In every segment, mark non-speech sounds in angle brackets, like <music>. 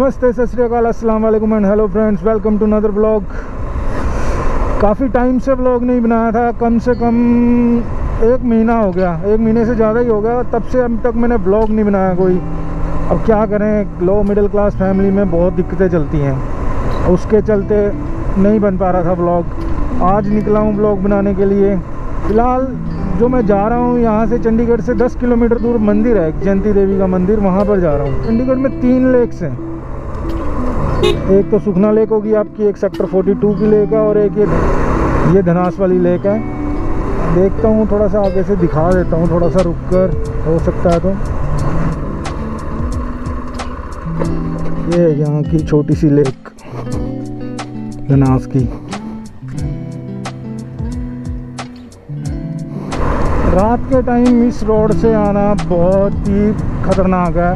नमस्ते, सत श्रीकाल अस्सलाम वालेकुम and hello friends, welcome to another blog. काफ़ी टाइम से ब्लॉग नहीं बनाया था, कम से कम एक महीना हो गया, एक महीने से ज़्यादा ही हो गया, तब से अब तक मैंने ब्लॉग नहीं बनाया कोई। अब क्या करें लो मिडिल क्लास फैमिली में बहुत दिक्कतें चलती हैं, उसके चलते नहीं बन पा रहा था ब्लॉग। आज निकला हूँ ब्लॉग बनाने के लिए। फ़िलहाल जो मैं जा रहा हूँ, यहाँ से चंडीगढ़ से 10 किलोमीटर दूर मंदिर है जयंती देवी का मंदिर, वहाँ पर जा रहा हूँ। चंडीगढ़ में तीन लेक्स हैं। एक तो सुखना लेक होगी आपकी, एक सेक्टर 42 की लेक है और एक ये ये धनास वाली लेक है। देखता हूँ थोड़ा सा आगे से दिखा देता हूँ थोड़ा सा रुक कर, हो सकता है तो। ये यहाँ की छोटी सी लेक, धनास की। रात के टाइम इस रोड से आना बहुत ही ख़तरनाक है।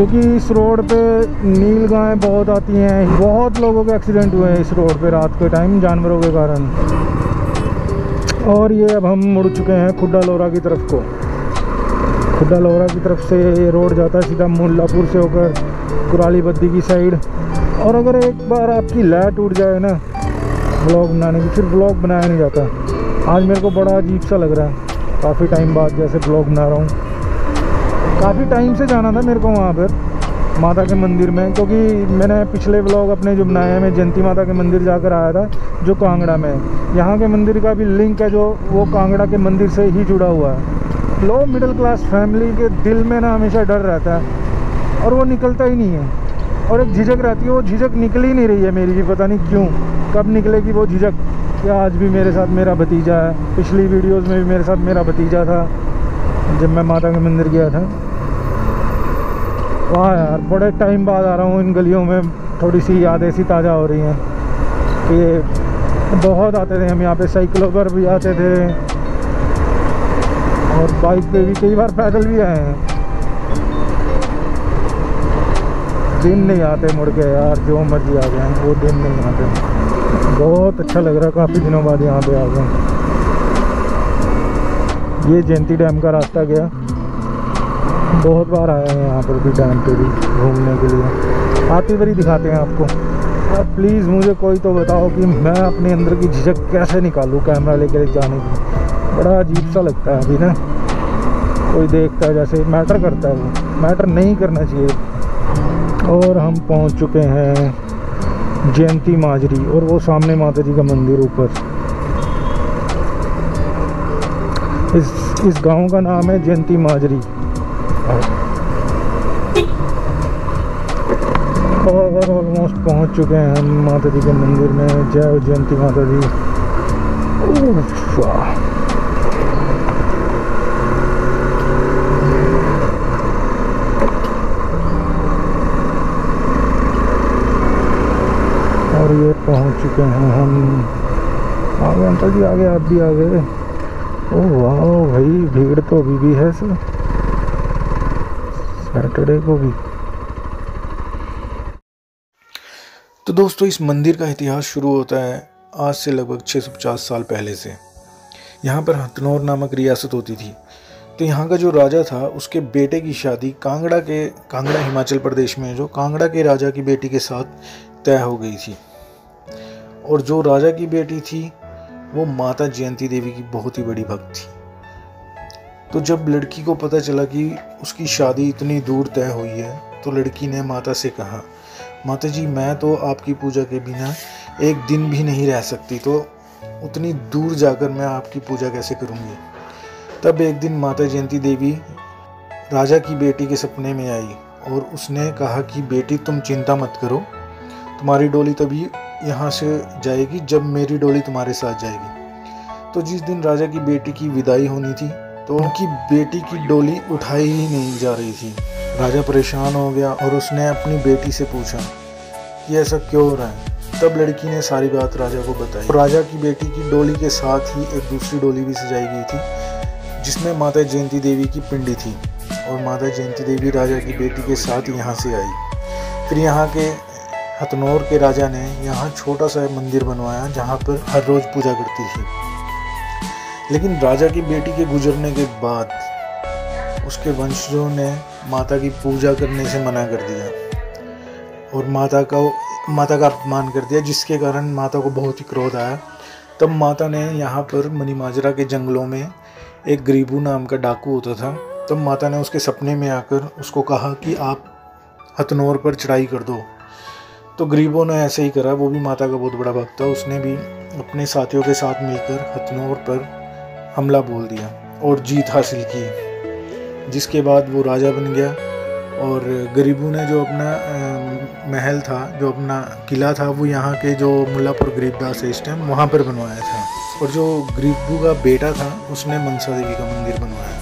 क्योंकि इस रोड पे नील गायें बहुत आती हैं। बहुत लोगों के एक्सीडेंट हुए हैं इस रोड पे रात के टाइम जानवरों के कारण। और ये अब हम मुड़ चुके हैं खुड्डा लोरा की तरफ़ को। खुड्डा लोरा की तरफ़ से ये रोड जाता है सीधा मुल्लापुर से होकर कुराली बद्दी की साइड और अगर एक बार आपकी लय टूट जाए ना ब्लॉग बनाने की, फिर ब्लॉग बनाया नहीं जाता। आज मेरे को बड़ा अजीब सा लग रहा है। काफ़ी टाइम बाद जैसे ब्लॉग बना रहा हूँ। काफ़ी टाइम से जाना था मेरे को वहाँ पर, माता के मंदिर में, क्योंकि मैंने पिछले ब्लॉग अपने जो बनाए हैं, मैं जयंती माता के मंदिर जाकर आया था, जो कांगड़ा में है। यहाँ के मंदिर का भी लिंक है जो, वो कांगड़ा के मंदिर से ही जुड़ा हुआ है। लो मिडिल क्लास फैमिली के दिल में ना हमेशा डर रहता है, और वो निकलता ही नहीं है। और एक झिझक रहती है, वो झिझक निकल ही नहीं रही है मेरी भी, पता नहीं क्यों। कब निकलेगी वो झिझक? क्या आज भी मेरे साथ मेरा भतीजा है, पिछली वीडियोज़ में भी मेरे साथ मेरा भतीजा था, जब मैं माता के मंदिर गया था। वाह यार, बड़े टाइम बाद आ रहा हूँ इन गलियों में। थोड़ी सी यादें सी ताज़ा हो रही हैं। कि बहुत आते थे हम यहाँ पे, साइकिलों पर भी आते थे। और बाइक पे भी कई बार पैदल भी आए हैं। दिन नहीं आते मुड़ के यार, जो मर्ज़ी आ गए वो दिन नहीं आते। बहुत अच्छा लग रहा है, काफ़ी दिनों बाद यहाँ पे आ गए ये जयंती डैम का रास्ता गया। बहुत बार आए हैं यहाँ पर भी डैम पे भी, घूमने के लिए। आती बारी दिखाते हैं आपको। और प्लीज़ मुझे कोई तो बताओ कि मैं अपने अंदर की झिझक कैसे निकालूँ कैमरा लेकर जाने की। बड़ा अजीब सा लगता है अभी ना। कोई देखता है जैसे मैटर करता है वो। मैटर नहीं करना चाहिए। और हम पहुँच चुके हैं जयंती माजरी और वो सामने माता जी का मंदिर ऊपर। इस इस गाँव का नाम है जयंती माजरी। और ऑलमोस्ट पहुँच चुके हैं हम माता जी के मंदिर में। जय जयंती माता जी। और ये पहुँच चुके हैं हम। आगे अंकल जी, आगे आप भी आ गए। ओह वाह, भाई, भीड़ तो अभी भी है सर। सैटरडे को भी। तो दोस्तों, इस मंदिर का इतिहास शुरू होता है आज से लगभग 650 साल पहले से। यहाँ पर हथनौर नामक रियासत होती थी। तो यहाँ का जो राजा था, उसके बेटे की शादी कांगड़ा के, कांगड़ा हिमाचल प्रदेश में, जो कांगड़ा के राजा की बेटी के साथ तय हो गई थी। और जो राजा की बेटी थी, वो माता जयंती देवी की बहुत ही बड़ी भक्त थी। तो जब लड़की को पता चला कि उसकी शादी इतनी दूर तय हुई है तो लड़की ने माता से कहा, माता जी, मैं तो आपकी पूजा के बिना एक दिन भी नहीं रह सकती तो उतनी दूर जाकर मैं आपकी पूजा कैसे करूँगी? तब एक दिन माता जयंती देवी राजा की बेटी के सपने में आई और उसने कहा कि, बेटी, तुम चिंता मत करो, तुम्हारी डोली तभी यहाँ से जाएगी जब मेरी डोली तुम्हारे साथ जाएगी। तो जिस दिन राजा की बेटी की विदाई होनी थी तो उनकी बेटी की डोली उठाई ही नहीं जा रही थी। राजा परेशान हो गया और उसने अपनी बेटी से पूछा कि ऐसा क्यों हो रहा है? तब लड़की ने सारी बात राजा को बताई। और राजा की बेटी की डोली के साथ ही एक दूसरी डोली भी सजाई गई थी, जिसमें माता जयंती देवी की पिंडी थी और माता जयंती देवी राजा की बेटी के साथ यहाँ से आई। फिर यहाँ के हथनौर के राजा ने यहाँ छोटा सा मंदिर बनवाया, जहाँ पर हर रोज़ पूजा करती थी। लेकिन राजा की बेटी के गुजरने के बाद उसके वंशजों ने माता की पूजा करने से मना कर दिया और माता का माता का अपमान कर दिया, जिसके कारण माता को बहुत ही क्रोध आया। तब माता ने यहाँ पर मनीमाजरा के जंगलों में एक गरीबू नाम का डाकू होता था। तब माता ने उसके सपने में आकर उसको कहा कि आप हथनौर पर चढ़ाई कर दो। तो गरीबों ने ऐसे ही करा, वो भी माता का बहुत बड़ा भक्त था। उसने भी अपने साथियों के साथ मिलकर हथनौर पर हमला बोल दिया और जीत हासिल की। जिसके बाद वो राजा बन गया और गरीबों ने जो अपना महल था, जो अपना किला था, वो यहाँ के जो मुल्लापुर गरीबदास है, इस टाइम वहाँ पर बनवाया था। और जो गरीबू का बेटा था, उसने मनसा देवी का मंदिर बनवाया।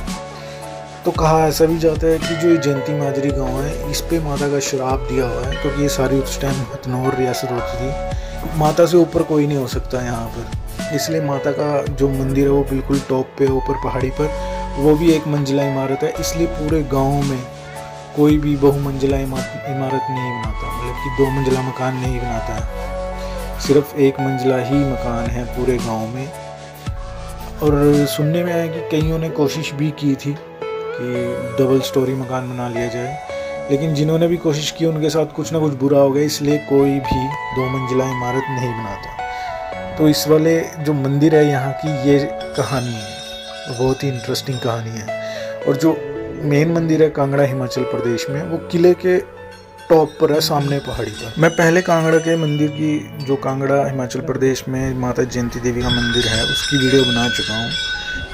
तो कहा ऐसा भी जाता है कि जो ये जयंती माजरी गाँव है, इस पे माता का श्राप दिया हुआ है, क्योंकि ये सारी उस टाइम हथनौर रियासत होती थी। माता से ऊपर कोई नहीं हो सकता यहाँ पर। इसलिए माता का जो मंदिर है वो बिल्कुल टॉप पे ऊपर पहाड़ी पर। वो भी एक मंजिला इमारत है, इसलिए पूरे गाँव में कोई भी बहुमंजिला इमारत नहीं बनाता। मतलब कि दो मंजिला मकान नहीं बनाता है। सिर्फ़ एक मंजिला ही मकान है पूरे गाँव में। और सुनने में आया कि कईयों ने कोशिश भी की थी कि डबल स्टोरी मकान बना लिया जाए, लेकिन जिन्होंने भी कोशिश की उनके साथ कुछ ना कुछ बुरा हो गया, इसलिए कोई भी दो मंजिला इमारत नहीं बनाता। तो इस वाले जो मंदिर है यहाँ की, ये कहानी है। बहुत ही इंटरेस्टिंग कहानी है। और जो मेन मंदिर है कांगड़ा, हिमाचल प्रदेश में, वो किले के टॉप पर है, सामने पहाड़ी पर। मैं पहले कांगड़ा के मंदिर की, जो कांगड़ा, हिमाचल प्रदेश में माता जयंती देवी का मंदिर है, उसकी वीडियो बना चुका हूँ।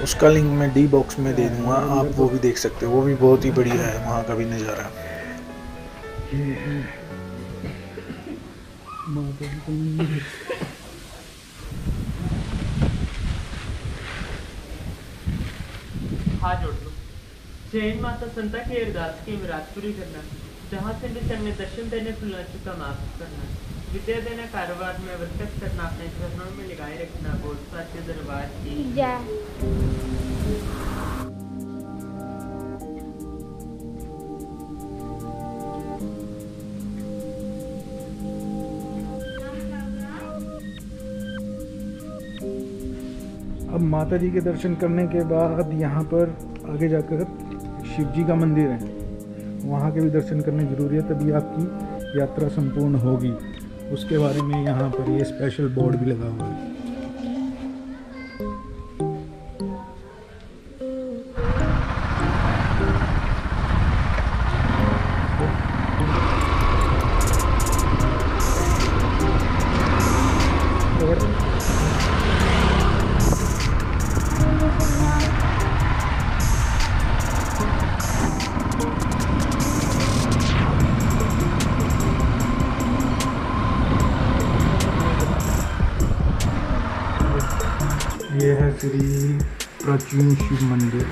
उसका लिंक मैं डी बॉक्स में दे दूँगा, आप वो भी देख सकते हो। वो भी बहुत ही बढ़िया है, वहाँ का भी नज़ारा। हाथ जोड़ लो जैन माता संता की अरदास की विराज पूरी करना, जहाँ से भी संग दर्शन देने फुलना चुका माफ़ करना विद्या देना कारोबार में बरकत करना, अपने चरणों में लगाए रखना, बोल साचे दरबार की। अब माता जी के दर्शन करने के बाद यहाँ पर आगे जाकर शिव जी का मंदिर है। वहाँ के भी दर्शन करने ज़रूरी है तभी आपकी यात्रा संपूर्ण होगी। उसके बारे में यहाँ पर ये स्पेशल बोर्ड भी लगा हुआ है। ये है श्री प्राचीन शिव मंदिर।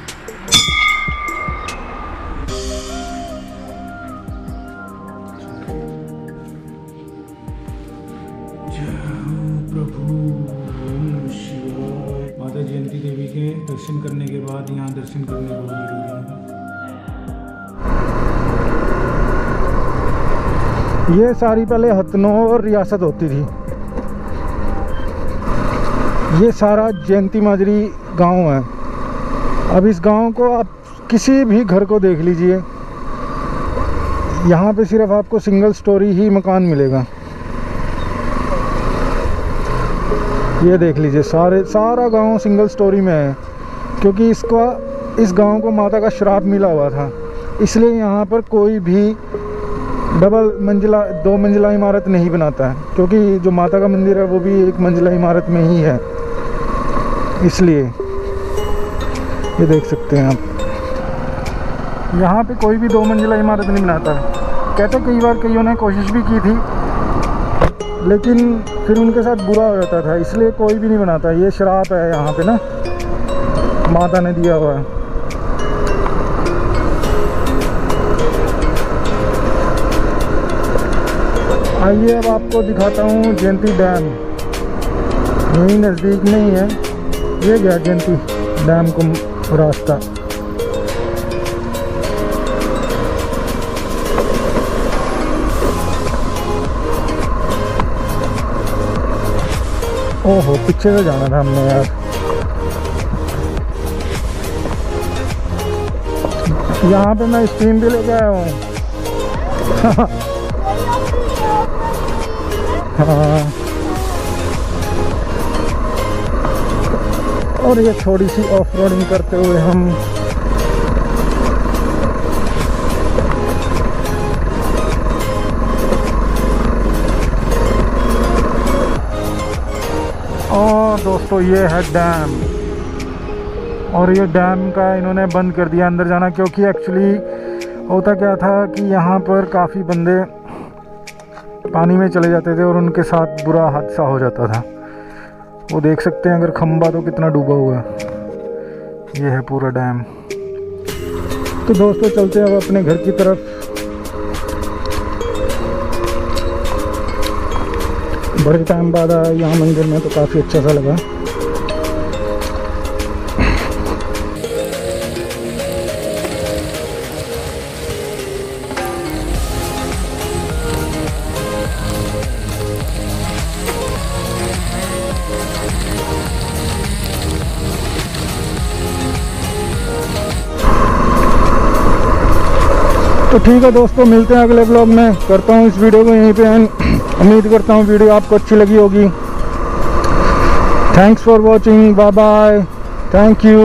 माता जयंती देवी के दर्शन करने के बाद यहाँ दर्शन करने बहुत ज़रूरी है। ये सारी पहले हथनौर रियासत होती थी। ये सारा जयंती माजरी गाँव है। अब इस गाँव को आप किसी भी घर को देख लीजिए। यहाँ पे सिर्फ़ आपको सिंगल स्टोरी ही मकान मिलेगा। ये देख लीजिए, सारे, सारा गाँव सिंगल स्टोरी में है। क्योंकि इसका, इस गाँव को माता का श्राप मिला हुआ था। इसलिए यहाँ पर कोई भी डबल मंजिला, दो मंजिला इमारत नहीं बनाता है। क्योंकि जो माता का मंदिर है, वो भी एक मंजिला इमारत में ही है। इसलिए, ये देख सकते हैं आप। यहाँ पे कोई भी दो मंजिला इमारत नहीं बनाता। है कहते कई बार कईयों ने कोशिश भी की थी, लेकिन फिर उनके साथ बुरा हो जाता था, इसलिए कोई भी नहीं बनाता। ये शराब है यहाँ पे ना। माता ने दिया हुआ है। आइए अब आपको दिखाता हूँ जयंती डैम। यही नज़दीक में ही है। ये जयंती डैम को रास्ता। ओहो, पीछे से जाना था हमने यार। यहाँ पे मैं स्टीम भी लेके आया हूँ। <laughs> हाँ। और ये थोड़ी सी ऑफ़ रोडिंग करते हुए हम और दोस्तों ये है डैम। और ये डैम का इन्होंने बंद कर दिया अंदर जाना क्योंकि एक्चुअली होता क्या था कि यहाँ पर काफ़ी बंदे पानी में चले जाते थे और उनके साथ बुरा हादसा हो जाता था। वो देख सकते हैं अगर खम्बा तो कितना डूबा हुआ है। ये है पूरा डैम। तो दोस्तों, चलते हैं अब अपने घर की तरफ़। बड़े टाइम बाद आया यहाँ मंदिर में तो काफ़ी अच्छा सा लगा। तो ठीक है दोस्तों, मिलते हैं अगले ब्लॉग में। करता हूँ इस वीडियो को यहीं पे एंड उम्मीद करता हूँ वीडियो आपको अच्छी लगी होगी। Thanks for watching bye bye thank you